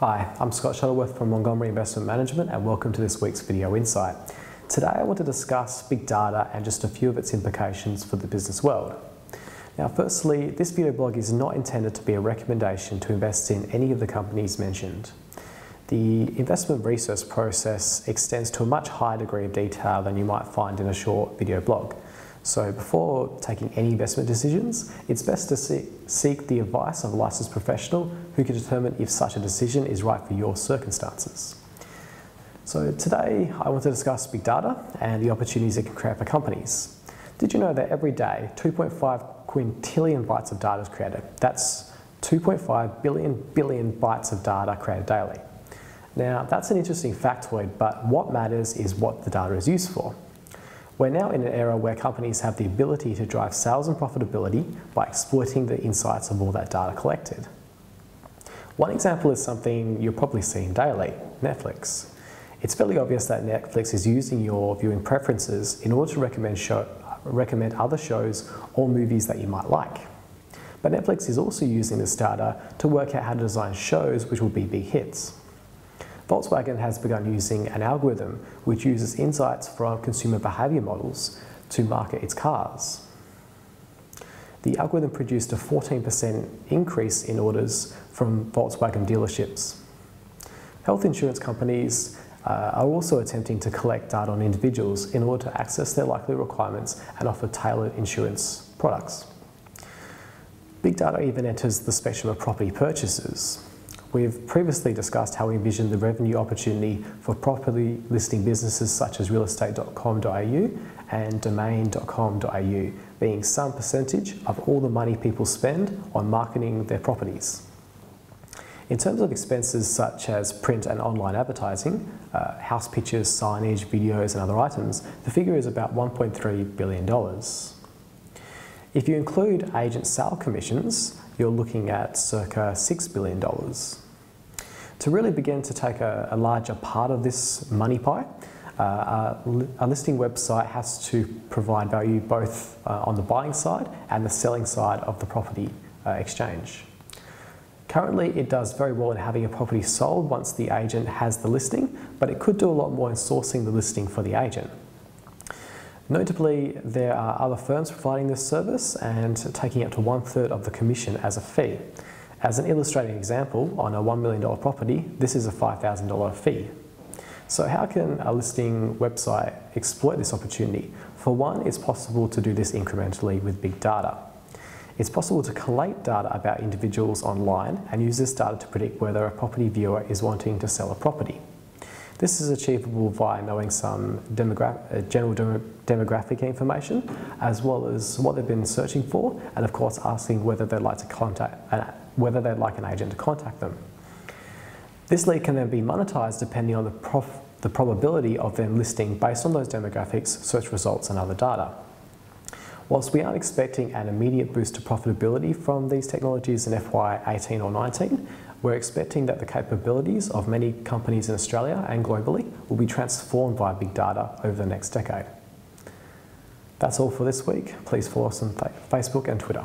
Hi, I'm Scott Shuttleworth from Montgomery Investment Management and welcome to this week's Video Insight. Today I want to discuss big data and just a few of its implications for the business world. Now firstly, this video blog is not intended to be a recommendation to invest in any of the companies mentioned. The investment research process extends to a much higher degree of detail than you might find in a short video blog. So before taking any investment decisions, it's best to seek the advice of a licensed professional who can determine if such a decision is right for your circumstances. So today I want to discuss big data and the opportunities it can create for companies. Did you know that every day 2.5 quintillion bytes of data is created? That's 2.5 billion billion bytes of data created daily. Now that's an interesting factoid, but what matters is what the data is used for. We're now in an era where companies have the ability to drive sales and profitability by exploiting the insights of all that data collected. One example is something you're probably seeing daily, Netflix. It's fairly obvious that Netflix is using your viewing preferences in order to recommend, show, recommend other shows or movies that you might like. But Netflix is also using this data to work out how to design shows which will be big hits. Volkswagen has begun using an algorithm which uses insights from consumer behaviour models to market its cars. The algorithm produced a 14% increase in orders from Volkswagen dealerships. Health insurance companies uh, are also attempting to collect data on individuals in order to access their likely requirements and offer tailored insurance products. Big data even enters the spectrum of property purchases. We've previously discussed how we envision the revenue opportunity for properly listing businesses such as realestate.com.au and domain.com.au being some percentage of all the money people spend on marketing their properties. In terms of expenses such as print and online advertising, uh, house pictures, signage, videos and other items, the figure is about $1.3 billion. If you include agent sale commissions, you're looking at circa $6 billion. To really begin to take a, a larger part of this money pie, uh, a, listing website has to provide value both uh, on the buying side and the selling side of the property uh, exchange. Currently, it does very well in having a property sold once the agent has the listing, but it could do a lot more in sourcing the listing for the agent. Notably, there are other firms providing this service and taking up to one third of the commission as a fee. As an illustrating example, on a $1 million property, this is a $5,000 fee. So how can a listing website exploit this opportunity? For one, it's possible to do this incrementally with big data. It's possible to collate data about individuals online and use this data to predict whether a property viewer is wanting to sell a property. This is achievable via knowing some uh, general demographic information, as well as what they've been searching for, and of course asking whether they'd like to contact, uh, whether they'd like an agent to contact them. This lead can then be monetized depending on the, the probability of them listing based on those demographics, search results, and other data. Whilst we aren't expecting an immediate boost to profitability from these technologies in FY18 or 19, we're expecting that the capabilities of many companies in Australia and globally will be transformed by big data over the next decade. That's all for this week. Please follow us on Facebook and Twitter.